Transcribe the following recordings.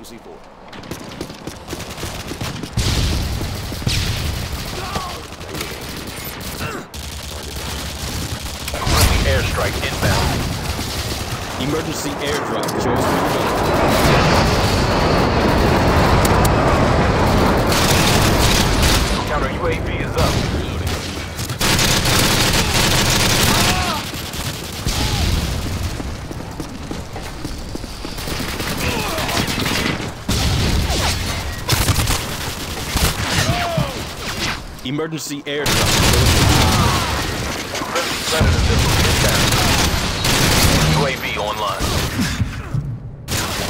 On C4. Airstrike inbound. Emergency airdrop. Show us you're going. Counter UAV is up. Emergency airdrop. Friendly Predator missile inbound. UAV online.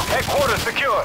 Headquarters secure.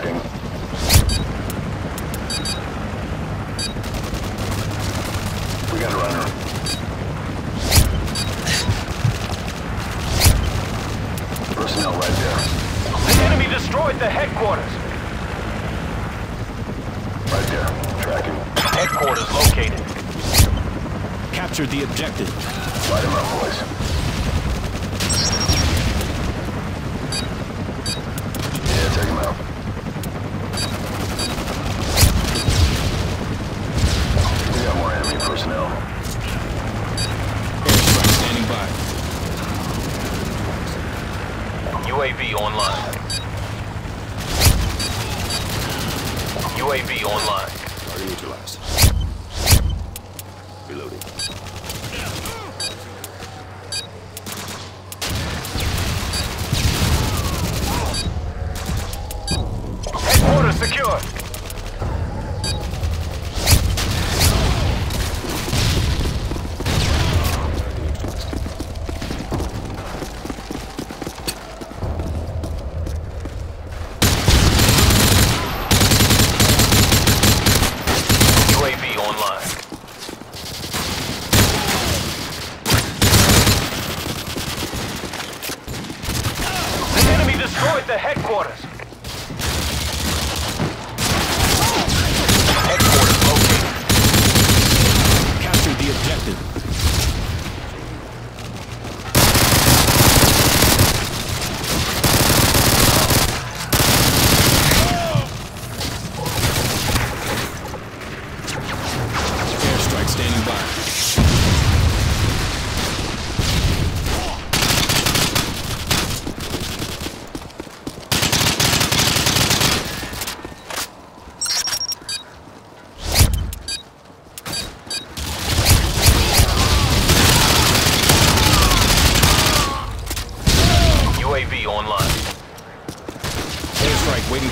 Tracking. We got a runner. Personnel right there. The enemy destroyed the headquarters. Right there. Tracking. Headquarters located. Capture the objective. Light him up, boys.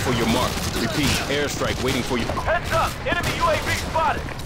for your mark. Repeat, airstrike waiting for you. Heads up! Enemy UAV spotted!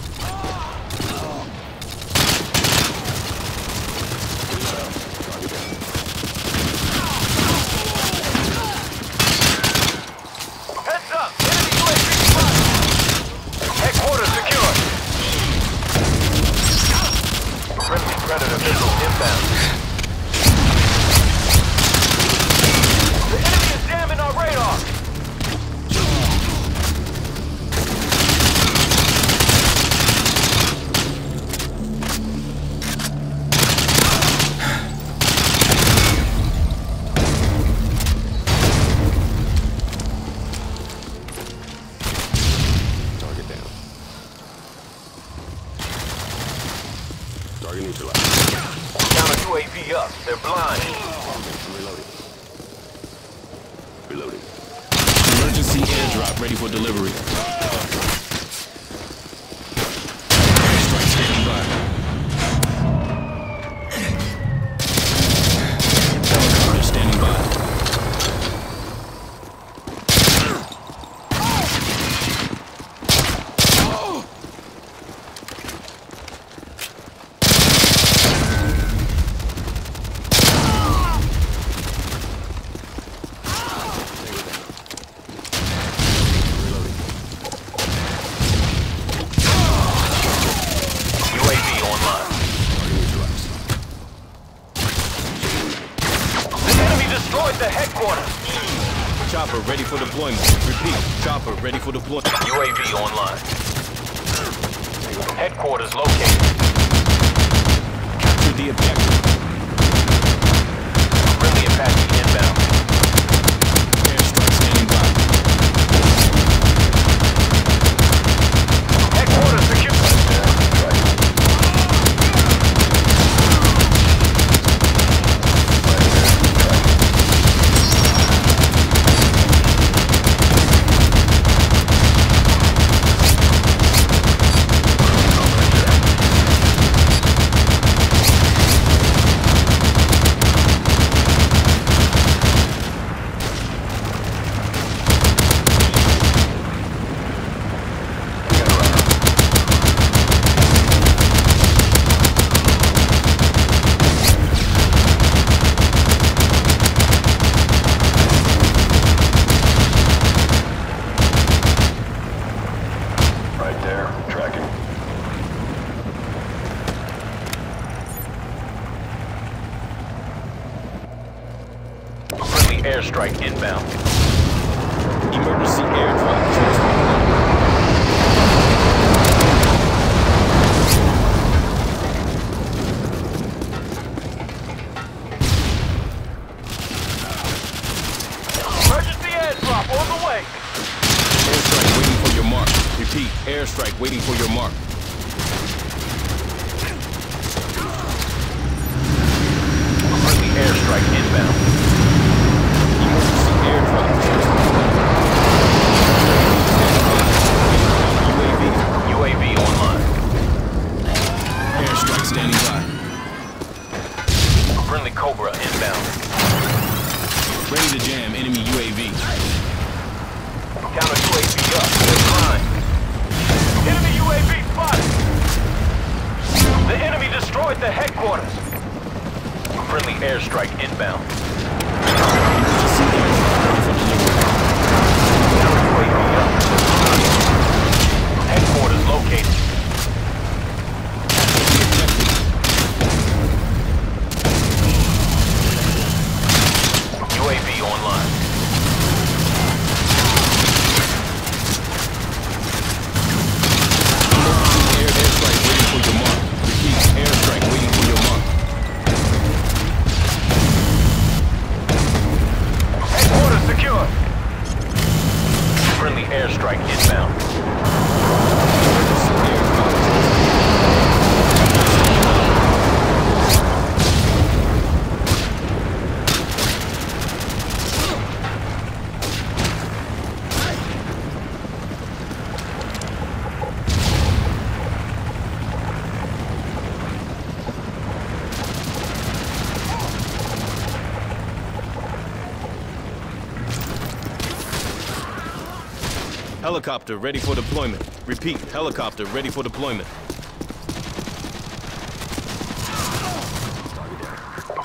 Helicopter ready for deployment. Repeat, helicopter ready for deployment.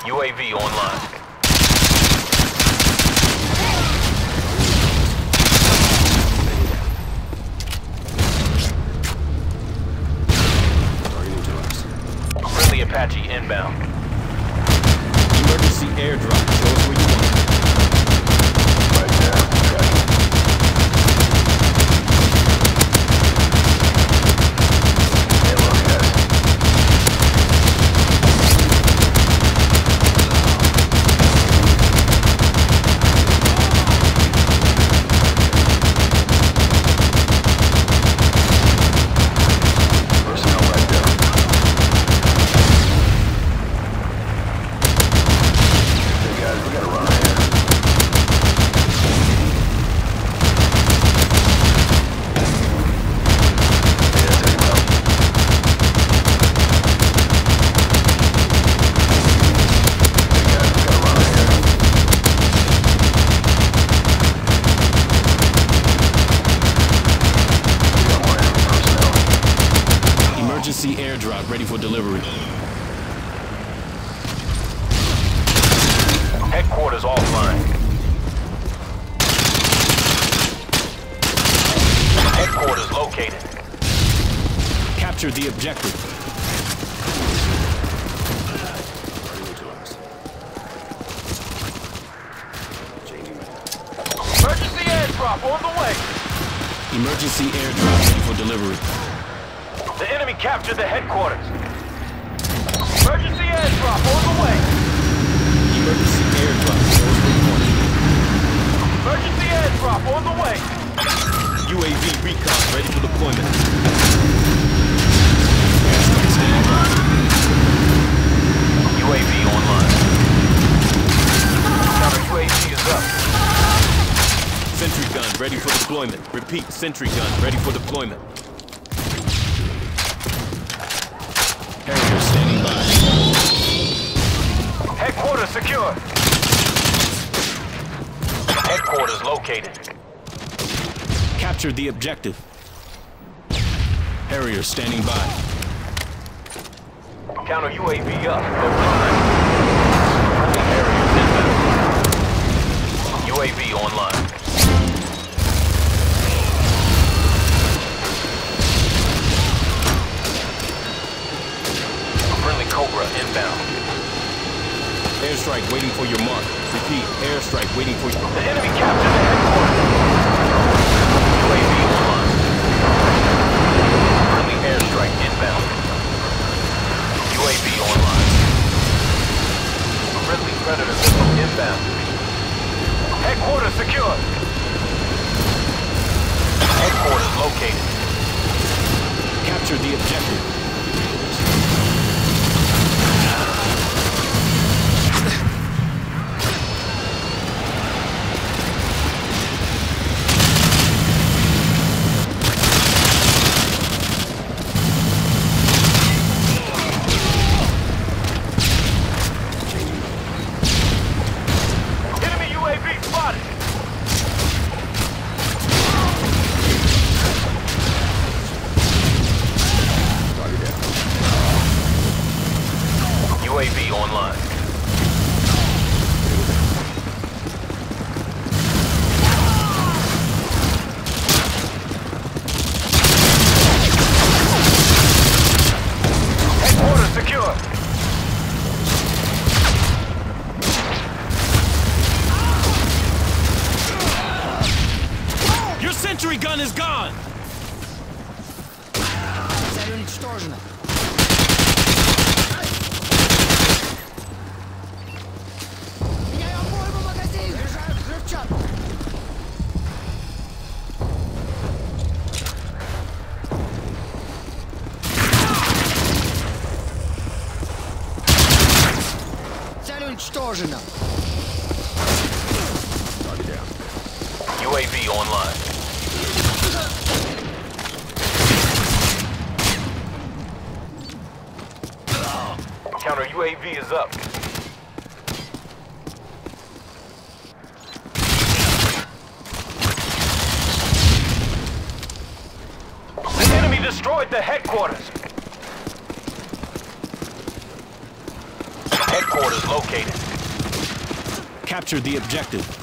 UAV online. Friendly Apache inbound. Emergency airdrop. Show us where you want. Right there. Tracking. Halo ahead. Personnel right there. Hey guys, we gotta run out here. Yeah, take him out. Hey guys, we gotta run out here. We got more enemy Emergency airdrop ready for delivery. Headquarters offline. Headquarters located. Capture the objective. Emergency airdrop on the way. Emergency airdrop ready for delivery. The enemy captured the headquarters. Emergency airdrop on the way. Emergency airdrop. Show us where you want. Emergency airdrop on the way. UAV recon ready for deployment. Airstrike standing by. UAV online. Counter UAV is up. Sentry gun ready for deployment. Repeat, sentry gun ready for deployment. Headquarters secure. Headquarters located. Captured the objective. Harrier standing by. Counter UAV up. They're flying. Friendly Harriers inbound. UAV online. Friendly Cobra inbound. Airstrike waiting for your mark. Repeat, airstrike waiting for you. The enemy captured the headquarters. UAV online. Friendly airstrike inbound. UAV online. Friendly Predator missile inbound. Headquarters secure. Headquarters located. Capture the objective. objective.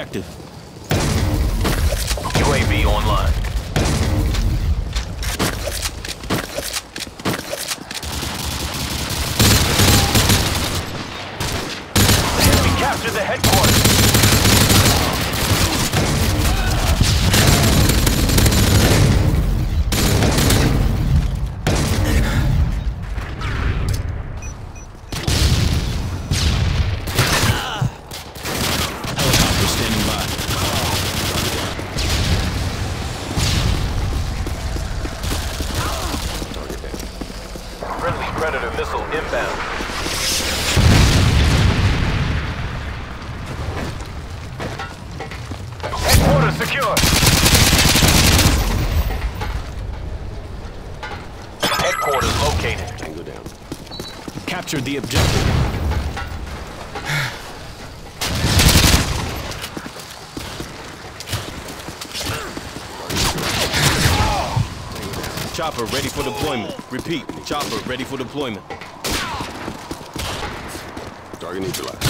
objective. Secure. Headquarters located. Tango down. Captured the objective. Chopper ready for deployment. Repeat, chopper ready for deployment. Target neutralized.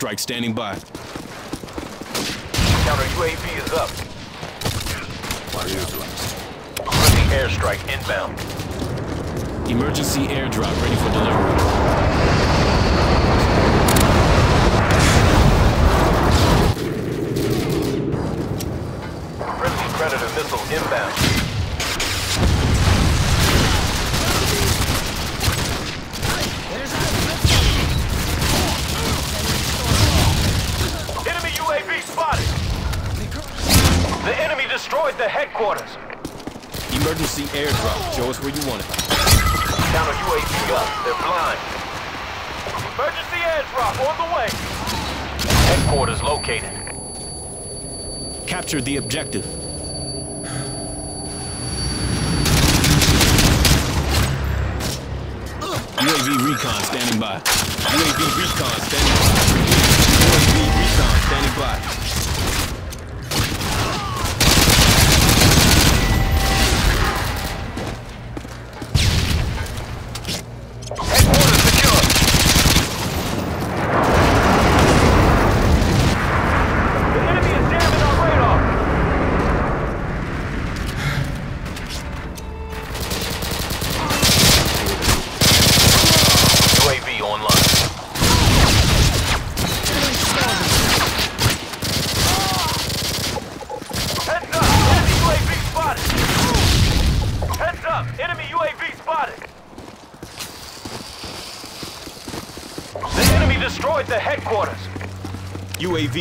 Airstrike standing by. Counter UAV is up. Friendly airstrike inbound. Emergency airdrop ready for delivery. Friendly Predator missile inbound. Headquarters. Emergency airdrop. Show us where you want it. Counter UAV up. They're blind. Emergency airdrop on the way. Headquarters located. Capture the objective. UAV recon standing by. UAV recon standing by. UAV recon standing by.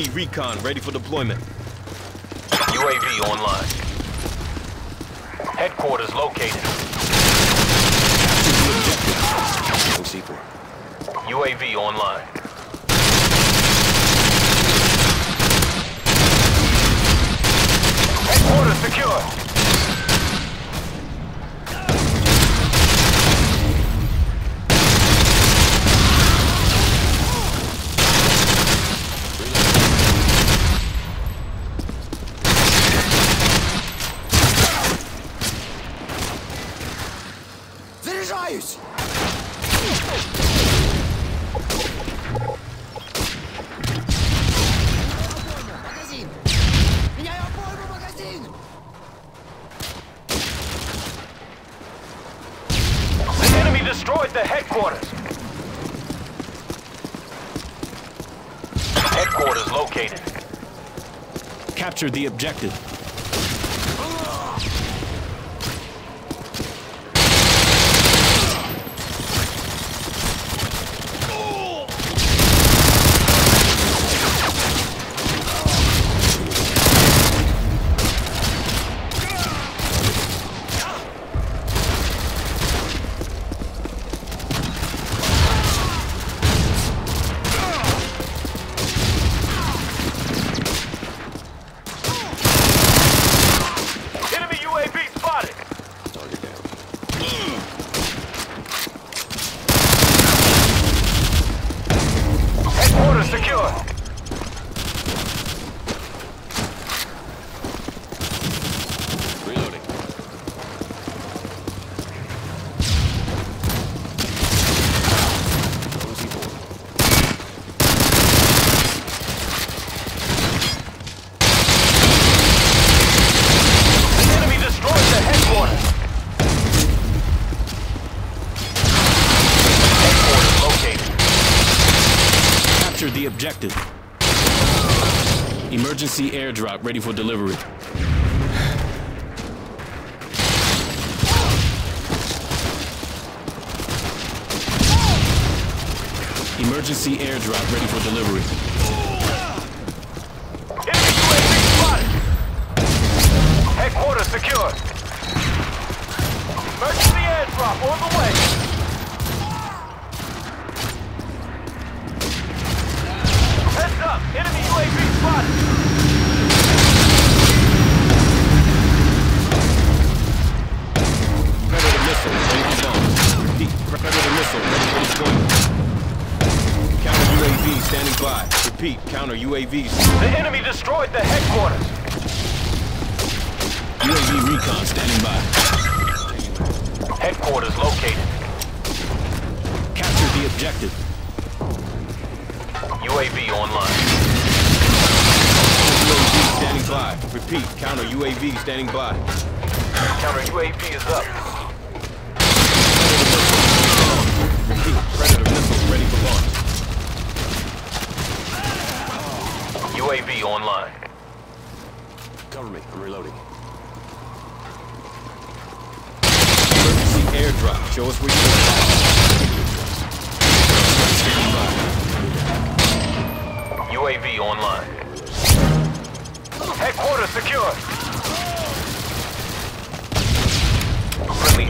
Recon ready for deployment. Objective. Enemy UAV spotted. Target down. Headquarters secure. Reloading. Throwing C4. The enemy destroyed the headquarters. Headquarters located. Capture the objective. Emergency airdrop ready for delivery.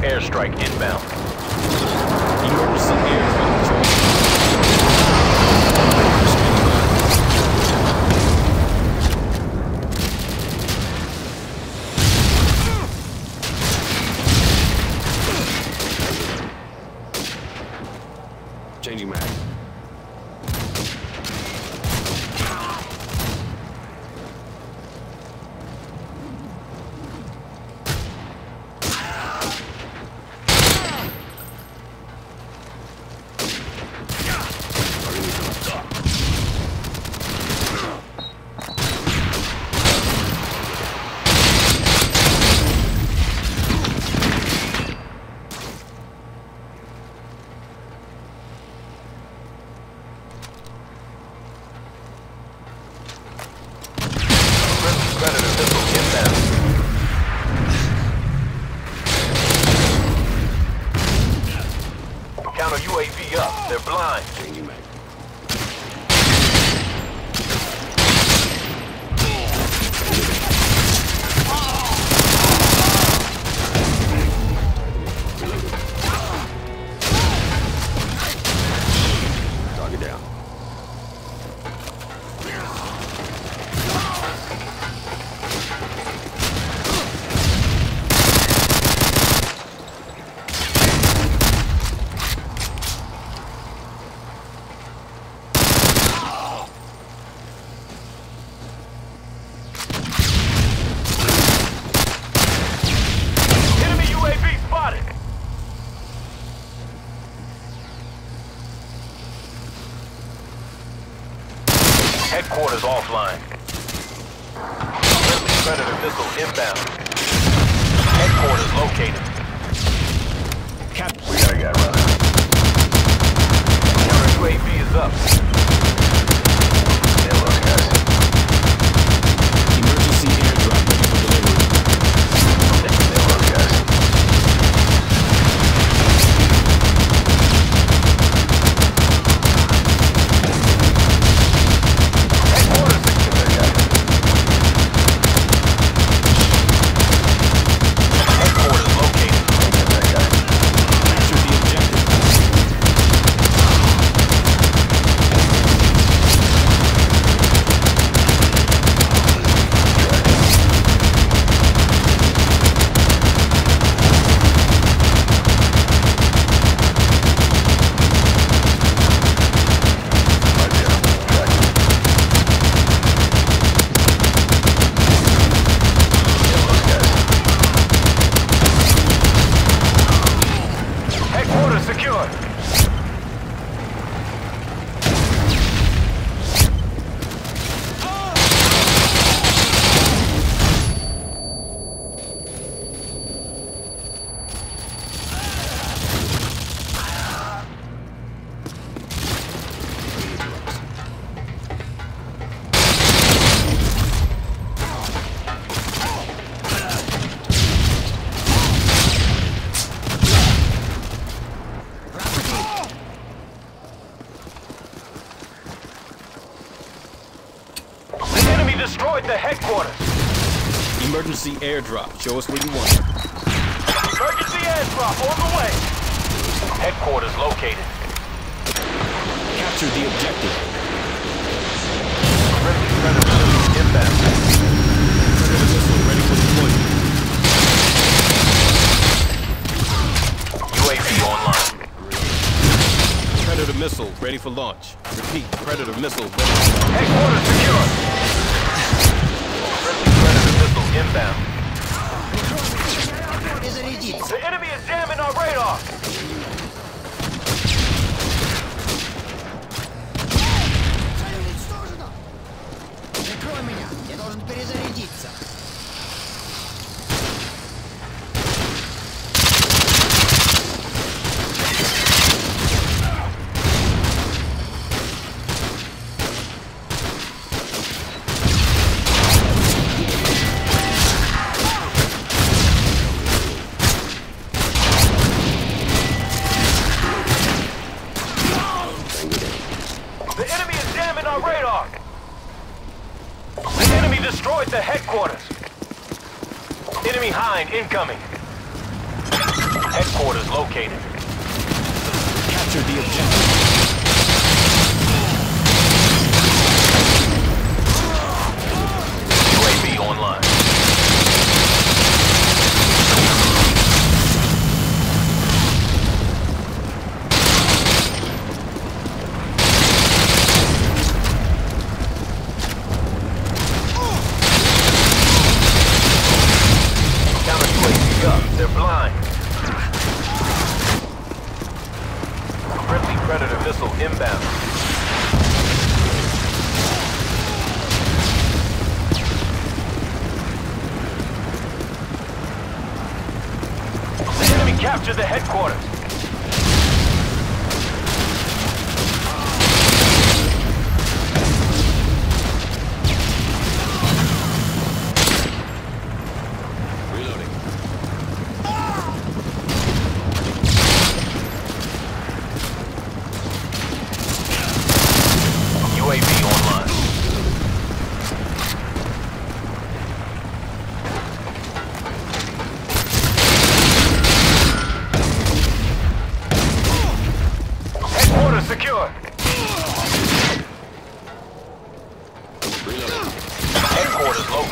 Airstrike inbound. Emergency.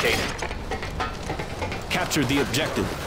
located. Capture the objective.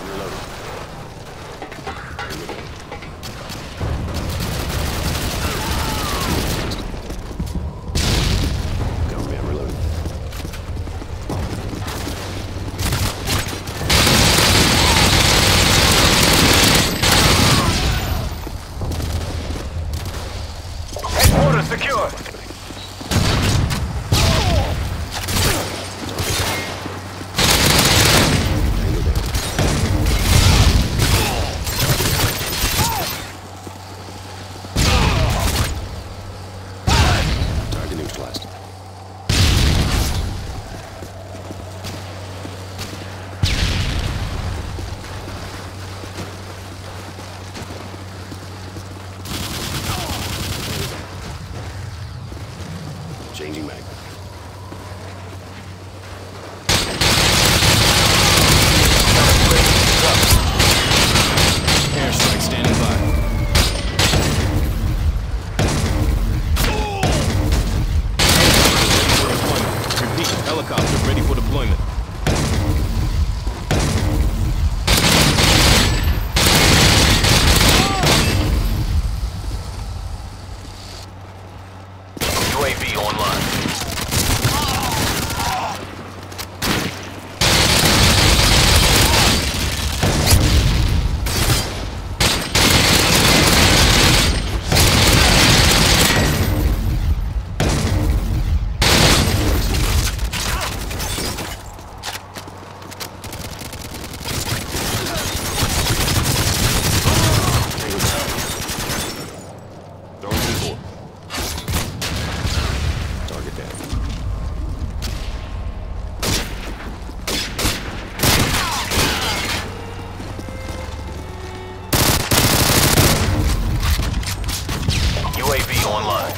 online.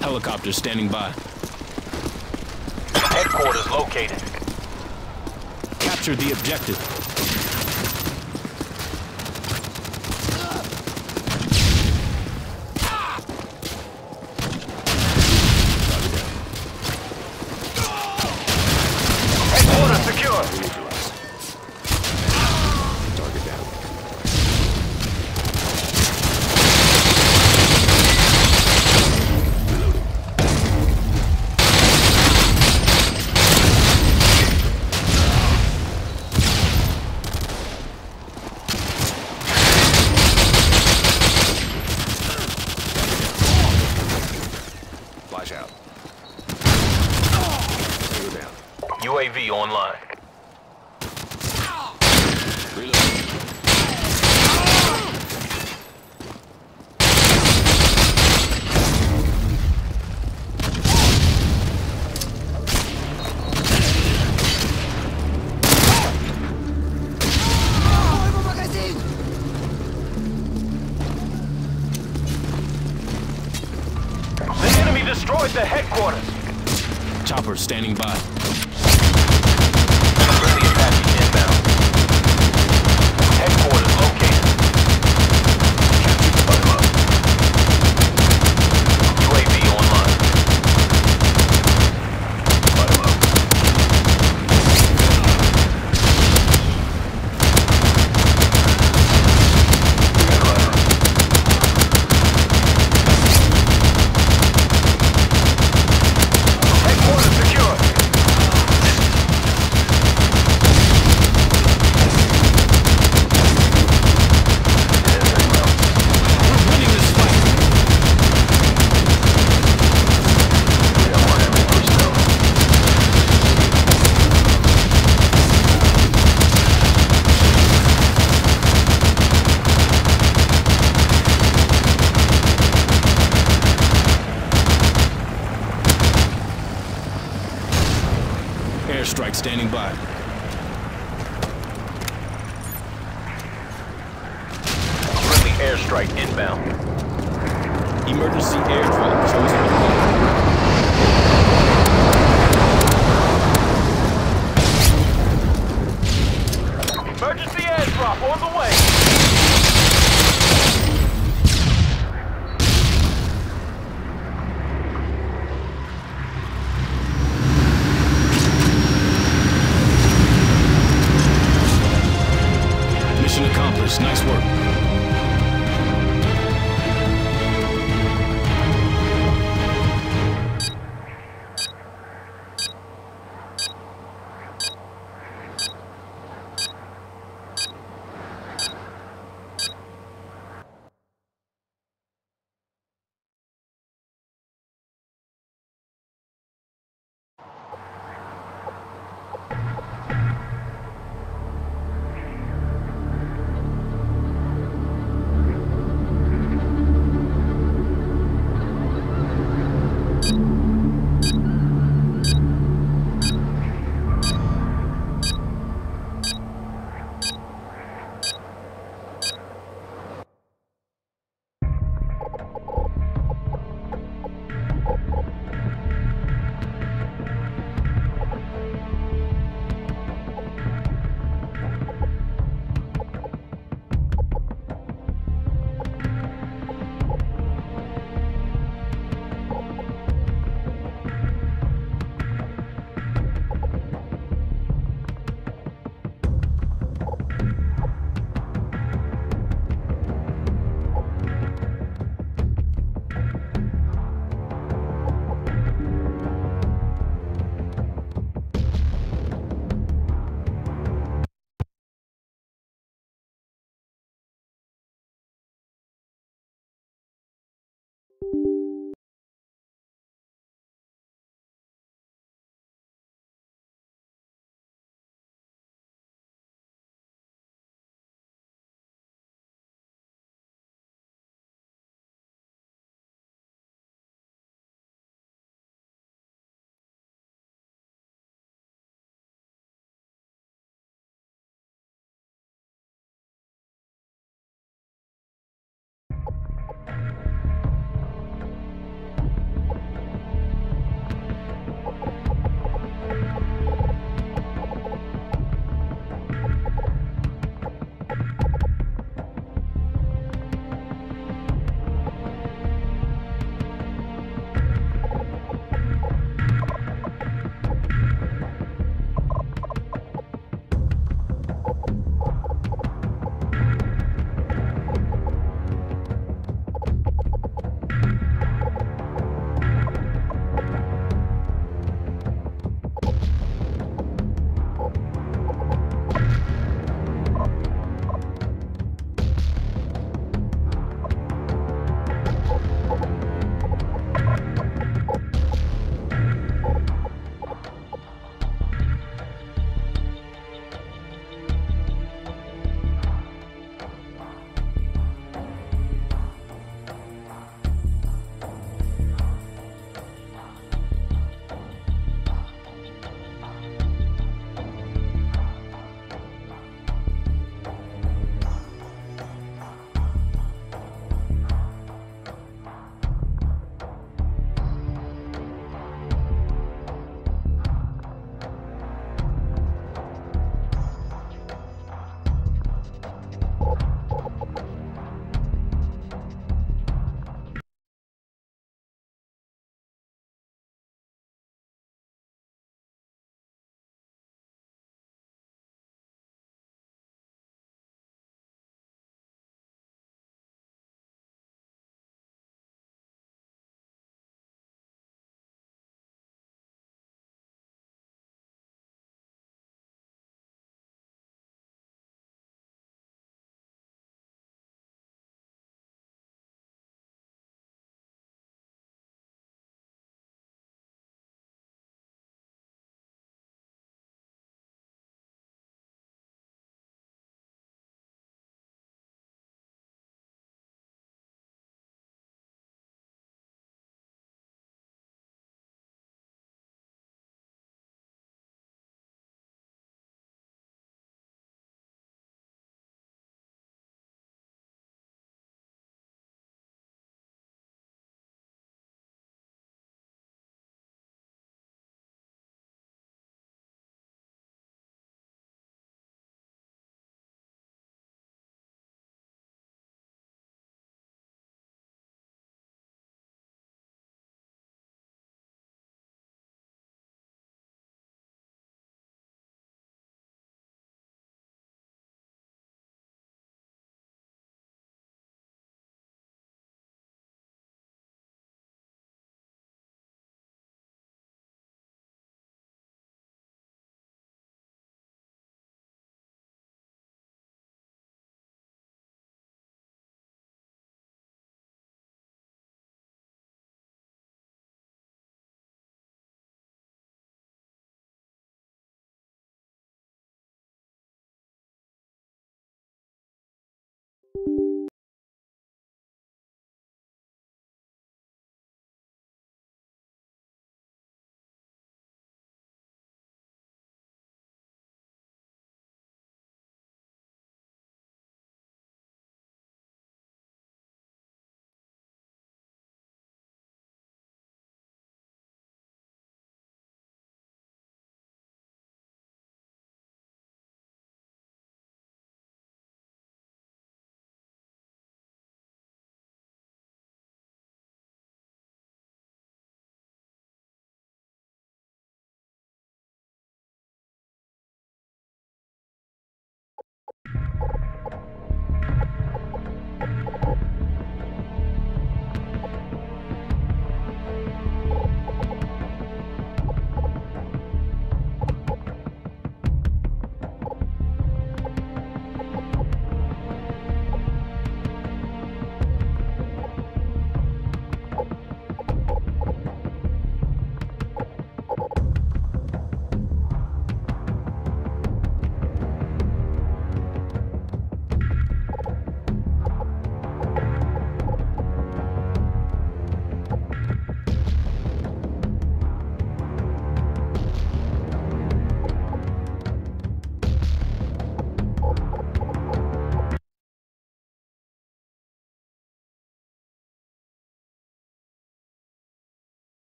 Helicopter standing by. Headquarters located. Capture the objective.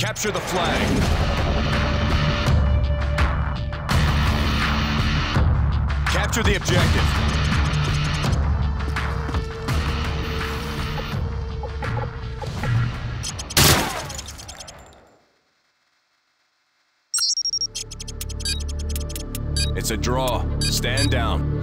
Capture the flag. Capture the objective. It's a draw. Stand down.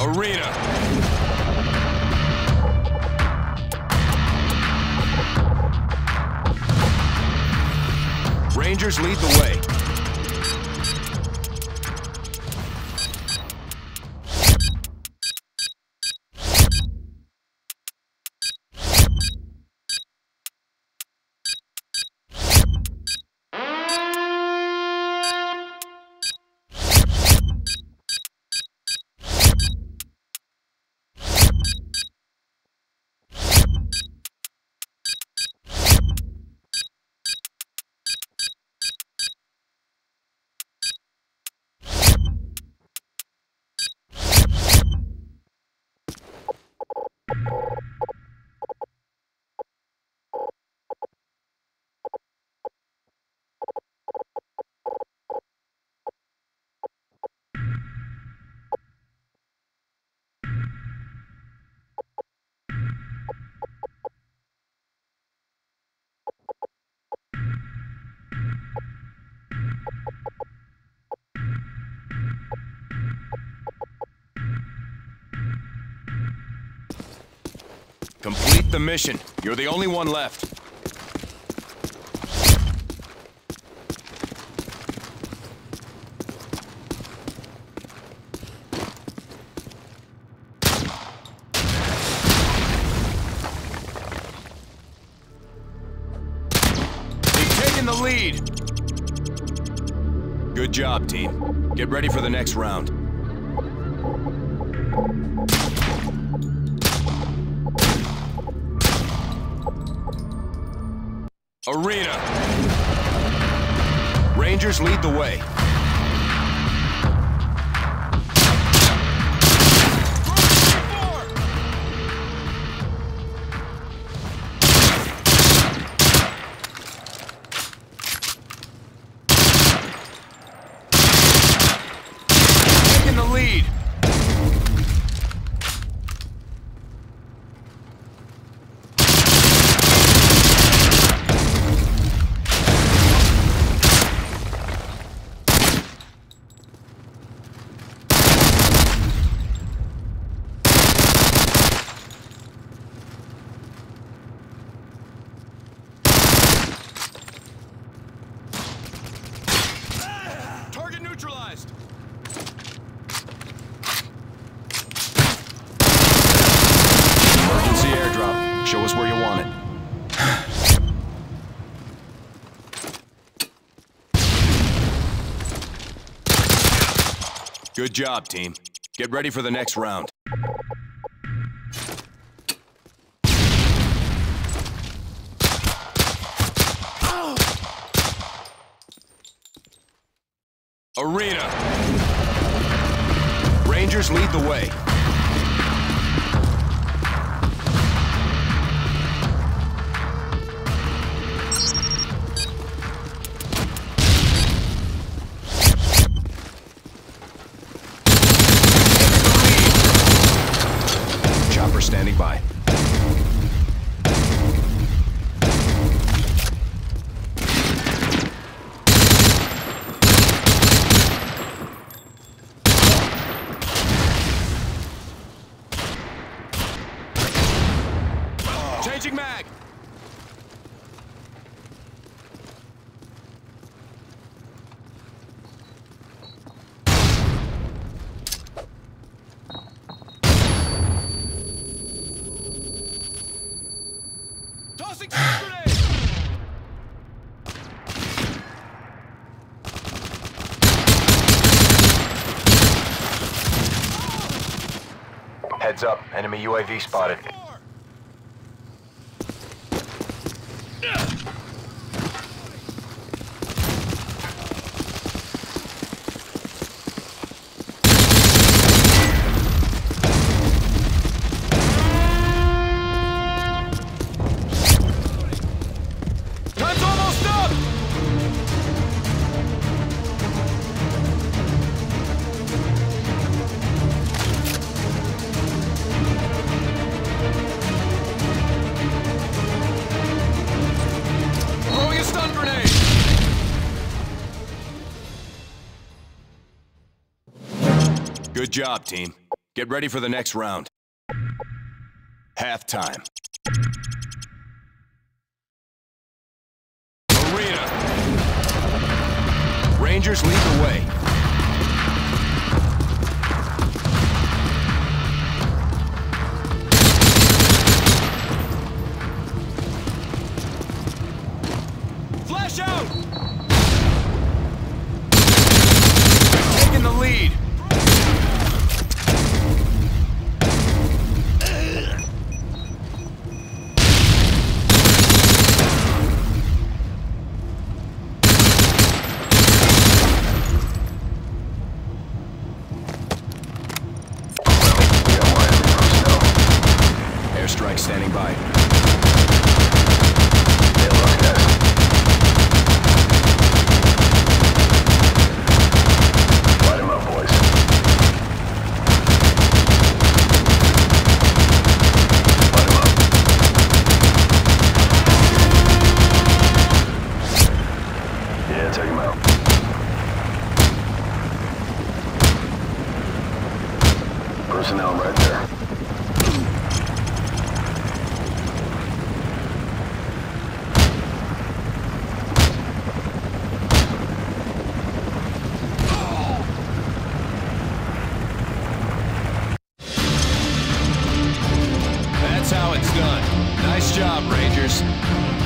Arena. Rangers lead the way. The mission. You're the only one left. They've taken the lead. Good job, team. Get ready for the next round. Lead the way. Good job, team. Get ready for the next round. Arena. Rangers lead the way. UAV spotted. Good job, team. Get ready for the next round. Halftime. Arena. Rangers lead the way. job, Rangers.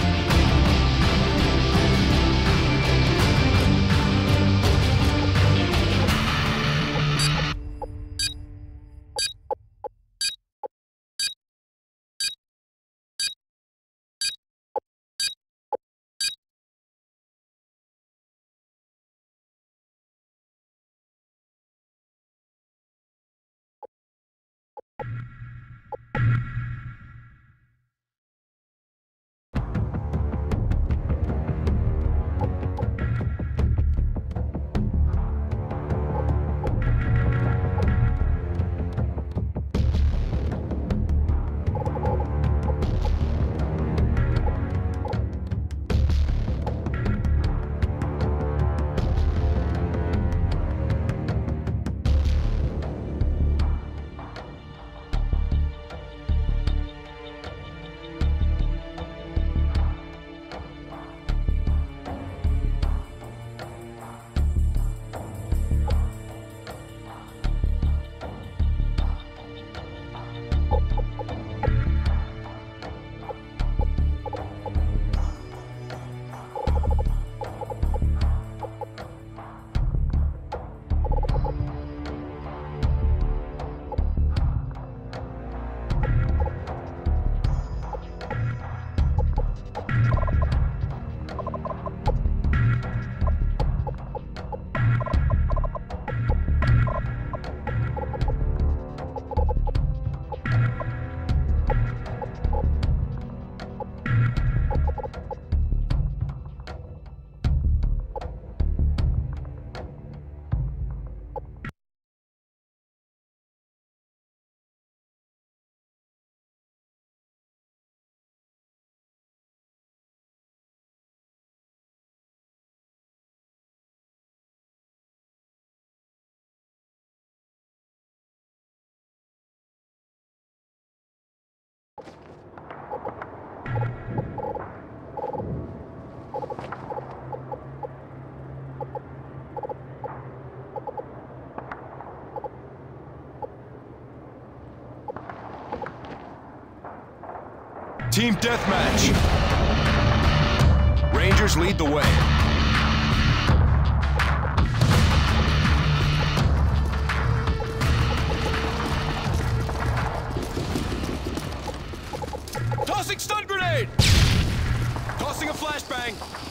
Team Deathmatch. Rangers lead the way. Tossing stun grenade! Tossing a flashbang.